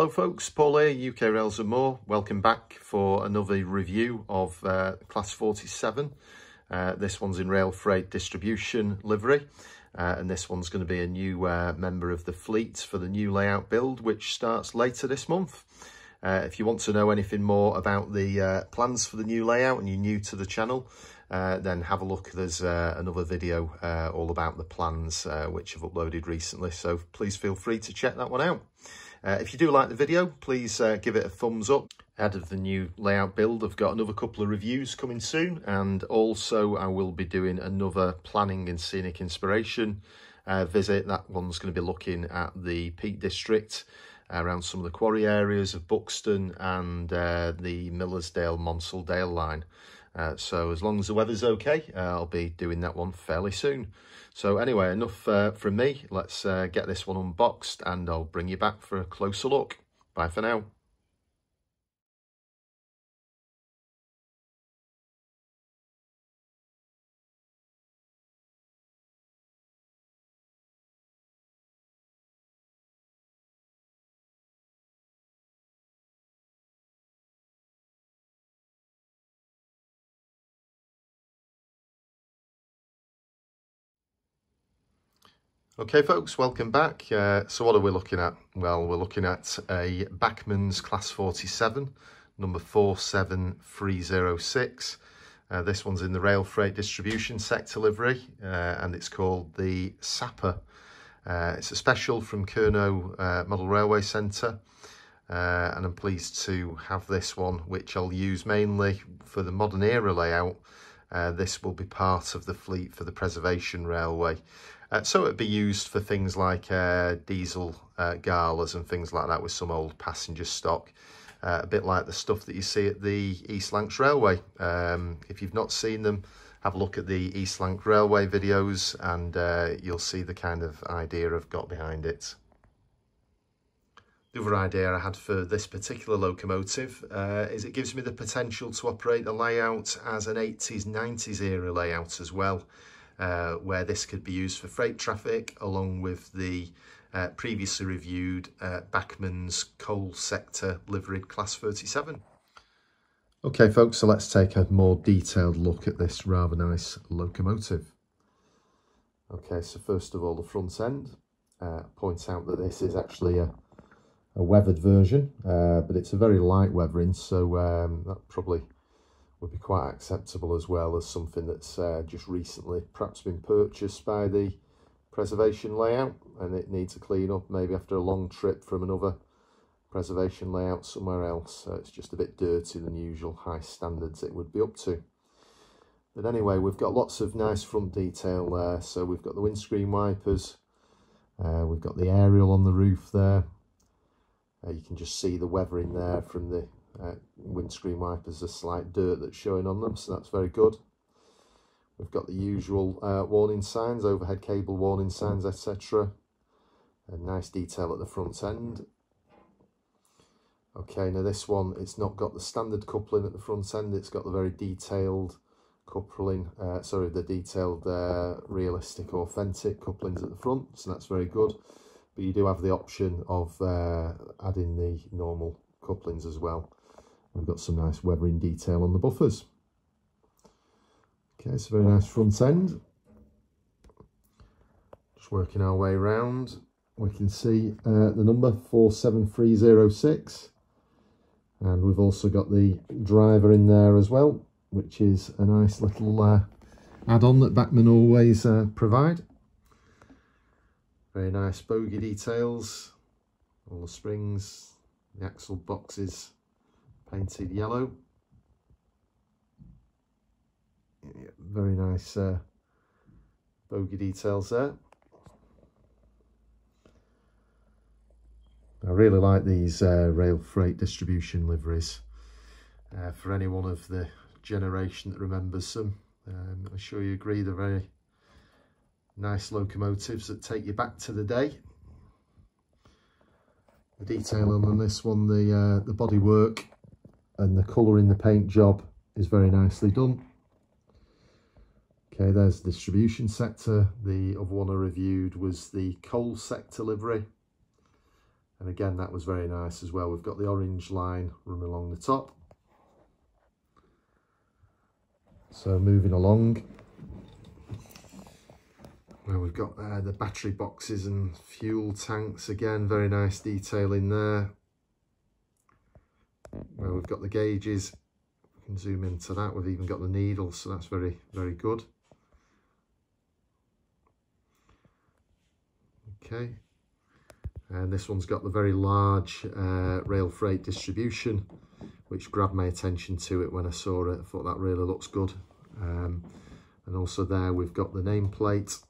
Hello folks, Paul here, UK Rails and More. Welcome back for another review of uh, Class 47. Uh, this one's in Rail Freight Distribution livery. Uh, and this one's going to be a new uh, member of the fleet for the new layout build, which starts later this month. Uh, if you want to know anything more about the uh, plans for the new layout and you're new to the channel, then have a look. There's another video all about the plans, which I've uploaded recently. So please feel free to check that one out. Uh, if you do like the video, please uh, give it a thumbs up. Ahead of the new layout build, I've got another couple of reviews coming soon. And also I will be doing another planning and scenic inspiration visit. That one's going to be looking at the Peak District around some of the quarry areas of Buxton and the Millersdale Monsaldale line. Uh, so as long as the weather's okay, uh, I'll be doing that one fairly soon. So anyway, enough uh, from me. Let's uh, get this one unboxed and I'll bring you back for a closer look. Bye for now. Okay folks, welcome back. Uh, so what are we looking at? Well, we're looking at a Bachmann's Class 47, number 47306. Uh, this one's in the rail freight distribution sector livery uh, and it's called the Sapper. Uh, it's a special from Kernow uh, Model Railway Centre uh, and I'm pleased to have this one which I'll use mainly for the modern era layout. This will be part of the fleet for the Preservation Railway. Uh, so it'd be used for things like uh, diesel uh, galas and things like that with some old passenger stock. Uh, a bit like the stuff that you see at the East Lancs Railway. Um, if you've not seen them, have a look at the East Lancs Railway videos and uh, you'll see the kind of idea I've got behind it. The other idea I had for this particular locomotive uh, is it gives me the potential to operate the layout as an 80s, 90s era layout as well uh, where this could be used for freight traffic along with the uh, previously reviewed uh, Bachmann's coal sector liveried class 37. Okay folks, so let's take a more detailed look at this rather nice locomotive. Okay, so first of all the front end uh, points out that this is actually a, a weathered version, uh, but it's a very light weathering, so um, that probably would be quite acceptable as well as something that's uh, just recently perhaps been purchased by the preservation layout and it needs a clean up maybe after a long trip from another preservation layout somewhere else. So it's just a bit dirty than usual high standards it would be up to. But anyway we've got lots of nice front detail there. So we've got the windscreen wipers uh, we've got the aerial on the roof there uh, you can just see the weathering there from the uh, windscreen wipers, a slight dirt that's showing on them, so that's very good. We've got the usual uh, warning signs, overhead cable warning signs, etc. A nice detail at the front end. Okay, now this one, it's not got the standard coupling at the front end, it's got the very detailed coupling, uh, sorry, the detailed uh, realistic authentic couplings at the front, so that's very good. But you do have the option of uh, adding the normal couplings as well. We've got some nice weathering detail on the buffers. Okay, so very nice front end. Just working our way around. We can see uh, the number 47306. And we've also got the driver in there as well, which is a nice little uh, add-on that Bachmann always uh, provide. Very nice bogie details, all the springs, the axle boxes painted yellow. Yeah, very nice uh, bogie details there. I really like these uh, rail freight distribution liveries. Uh, for anyone of the generation that remembers them, um, I'm sure you agree they're very nice locomotives that take you back to the day. The detail on this one, the uh, the bodywork and the colour in the paint job is very nicely done. Okay, there's the distribution sector. The other one I reviewed was the coal sector livery. And again, that was very nice as well. We've got the orange line running along the top. So moving along, where we've got uh, the battery boxes and fuel tanks again, very nice detail in there. Where we've got the gauges, we can zoom into that. We've even got the needles, so that's very, very good. Okay, and this one's got the very large uh, rail freight distribution which grabbed my attention to it when I saw it I thought that really looks good um, and also there we've got the nameplate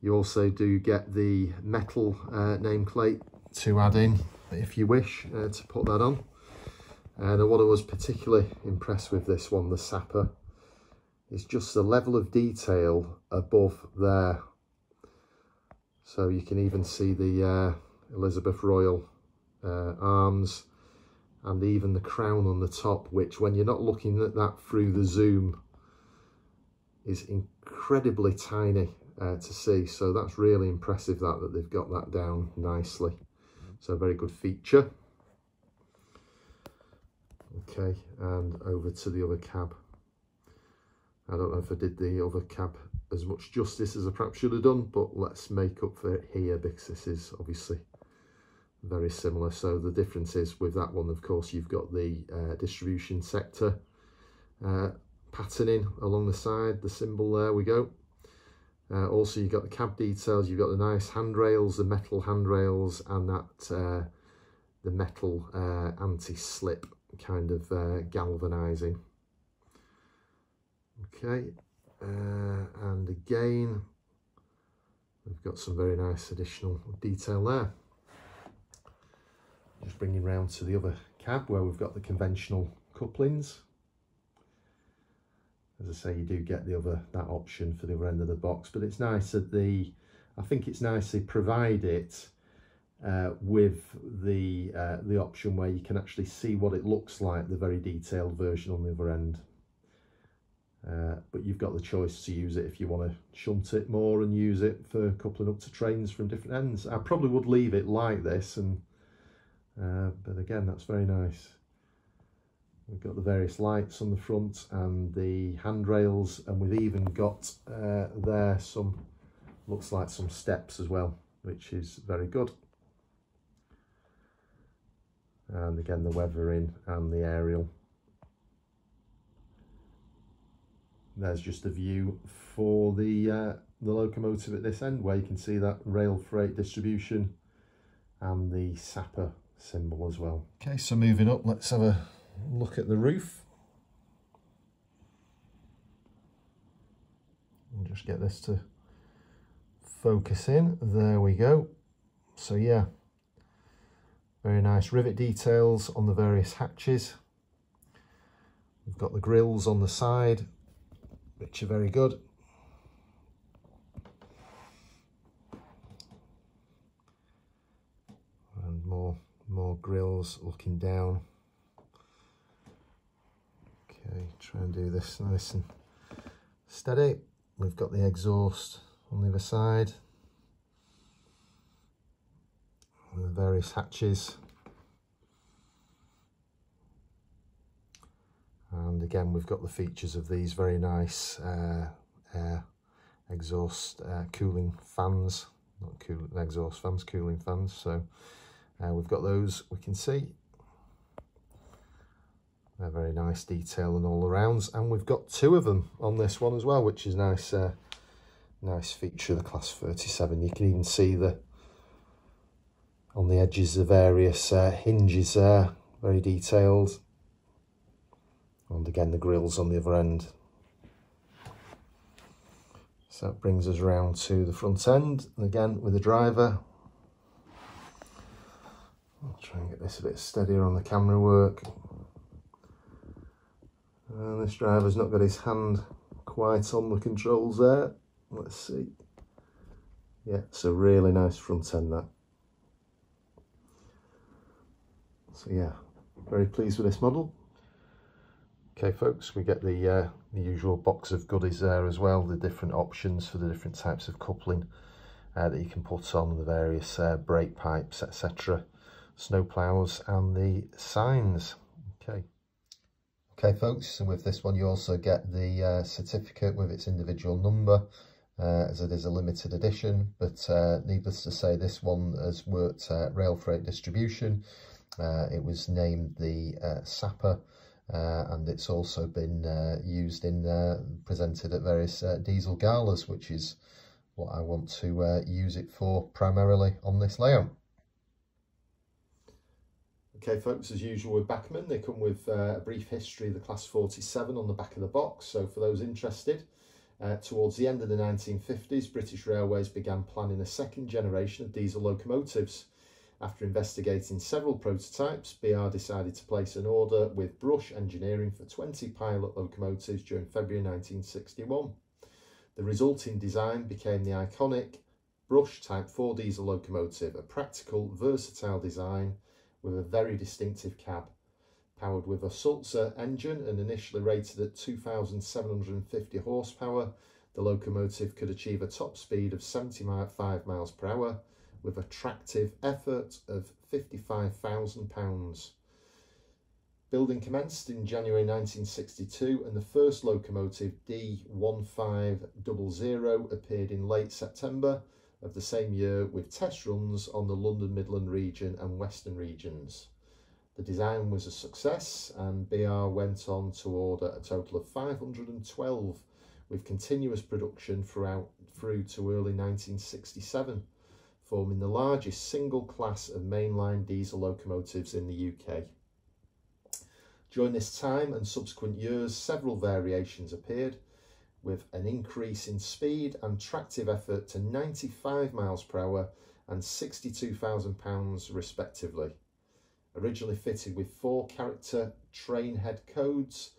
you also do get the metal uh, nameplate to add in if you wish uh, to put that on. And what I was particularly impressed with this one the Sapper is just the level of detail above there. So you can even see the uh, Elizabeth Royal uh, arms and even the crown on the top, which when you're not looking at that through the zoom is incredibly tiny uh, to see. So that's really impressive that, that they've got that down nicely. So very good feature. Okay, and over to the other cab. I don't know if I did the other cab as much justice as I perhaps should have done, but let's make up for it here because this is obviously very similar. So the difference is with that one, of course, you've got the uh, distribution sector uh, patterning along the side, the symbol there we go. Uh, also, you've got the cab details, you've got the nice handrails, the metal handrails, and that uh, the metal uh, anti-slip kind of uh, galvanizing. Okay, uh, and again we've got some very nice additional detail there just bringing round to the other cab where we've got the conventional couplings as I say you do get the other that option for the other end of the box but it's nice that the I think it's nice they provide it uh, with the uh, the option where you can actually see what it looks like the very detailed version on the other end uh, but you've got the choice to use it if you want to shunt it more and use it for coupling up to trains from different ends. I probably would leave it like this, and uh, but again, that's very nice. We've got the various lights on the front and the handrails, and we've even got uh, there some, looks like some steps as well, which is very good. And again, the weathering and the aerial there's just a view for the uh, the locomotive at this end where you can see that rail freight distribution and the Sapper symbol as well. Okay, so moving up, let's have a look at the roof. And just get this to focus in. There we go. So yeah, very nice rivet details on the various hatches. We've got the grills on the side which are very good. And more, more grills looking down. Okay, try and do this nice and steady. We've got the exhaust on the other side. And the various hatches. and again we've got the features of these very nice uh, air exhaust uh, cooling fans not cool exhaust fans cooling fans so uh, we've got those we can see they're very nice detail and all arounds. And we've got two of them on this one as well which is nice uh, nice feature of the class 37 you can even see the on the edges of various uh, hinges there very detailed. And again the grills on the other end. So that brings us around to the front end and again with the driver. I'll try and get this a bit steadier on the camera work and this driver's not got his hand quite on the controls there let's see yeah it's a really nice front end that so yeah very pleased with this model Okay folks, we get the, uh, the usual box of goodies there as well, the different options for the different types of coupling uh, that you can put on the various uh, brake pipes, etc., snow plows and the signs. Okay. Folks, and with this one you also get the uh, certificate with its individual number, uh, as it is a limited edition, but uh, needless to say, this one has worked Rail Freight Distribution. Uh, it was named the uh, Sapper, uh, and it's also been used in, presented at various diesel galas, which is what I want to uh, use it for primarily on this layout. Okay folks, as usual with Bachmann, they come with uh, a brief history of the Class 47 on the back of the box, so for those interested, uh, towards the end of the 1950s, British Railways began planning a second generation of diesel locomotives. After investigating several prototypes, BR decided to place an order with Brush Engineering for 20 pilot locomotives during February 1961. The resulting design became the iconic Brush Type 4 diesel locomotive, a practical, versatile design with a very distinctive cab. Powered with a Sulzer engine and initially rated at 2,750 horsepower, the locomotive could achieve a top speed of 75 miles per hour with a tractive effort of 55,000 pounds. Building commenced in January 1962 and the first locomotive D1500 appeared in late September of the same year with test runs on the London Midland region and Western regions. The design was a success and BR went on to order a total of 512 with continuous production throughout through to early 1967, forming the largest single class of mainline diesel locomotives in the UK. During this time and subsequent years, several variations appeared with an increase in speed and tractive effort to 95 miles per hour and 62,000 pounds respectively. Originally fitted with four character train head codes,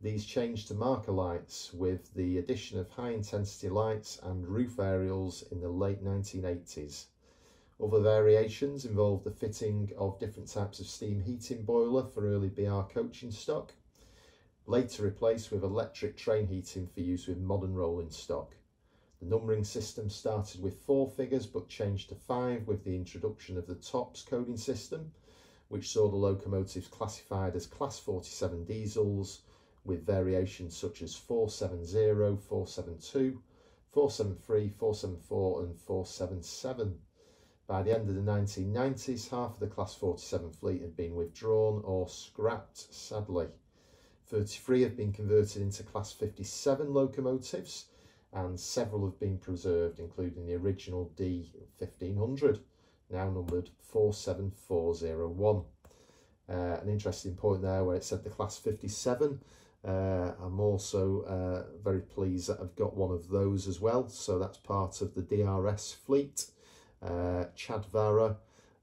these changed to marker lights with the addition of high intensity lights and roof aerials in the late 1980s. Other variations involved the fitting of different types of steam heating boiler for early BR coaching stock, later replaced with electric train heating for use with modern rolling stock. The numbering system started with four figures but changed to five with the introduction of the TOPS coding system, which saw the locomotives classified as Class 47 diesels with variations such as 470, 472, 473, 474 and 477. By the end of the 1990s, half of the Class 47 fleet had been withdrawn or scrapped, sadly. 33 have been converted into Class 57 locomotives and several have been preserved, including the original D1500, now numbered 47401. Uh, an interesting point there where it said the Class 57. Uh, I'm also uh, very pleased that I've got one of those as well. So that's part of the DRS fleet uh, Chad Varah,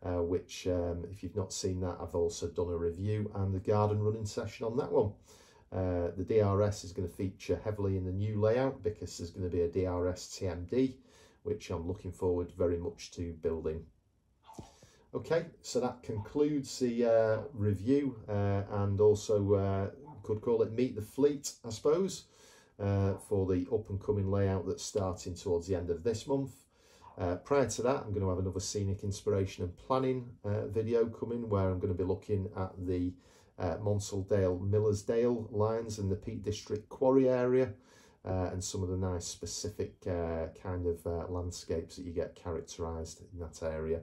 uh, which um, if you've not seen that, I've also done a review and the garden running session on that one. Uh, the DRS is going to feature heavily in the new layout because there's going to be a DRS TMD, which I'm looking forward very much to building. Okay, so that concludes the uh, review uh, and also uh, could call it Meet the Fleet, I suppose, uh, for the up and coming layout that's starting towards the end of this month. Uh, prior to that, I'm going to have another scenic inspiration and planning uh, video coming where I'm going to be looking at the uh, Monsaldale Millersdale lines and the Peak District Quarry area uh, and some of the nice specific uh, kind of uh, landscapes that you get characterised in that area.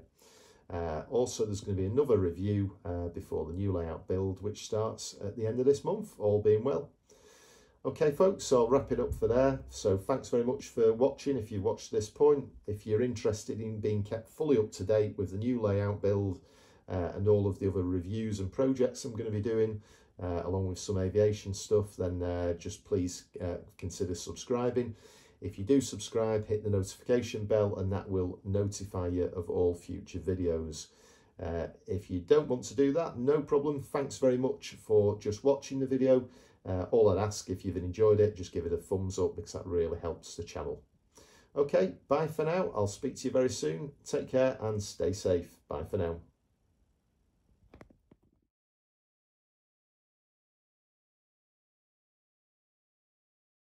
Also, there's going to be another review before the new layout build, which starts at the end of this month, all being well. Okay folks, so I'll wrap it up for there. So thanks very much for watching if you watched this point. If you're interested in being kept fully up to date with the new layout build uh, and all of the other reviews and projects I'm going to be doing, uh, along with some aviation stuff, then uh, just please uh, consider subscribing. If you do subscribe, hit the notification bell and that will notify you of all future videos. Uh, if you don't want to do that, no problem. Thanks very much for just watching the video uh, all I'd ask, if you've enjoyed it, just give it a thumbs up because that really helps the channel. Okay, bye for now. I'll speak to you very soon. Take care and stay safe. Bye for now.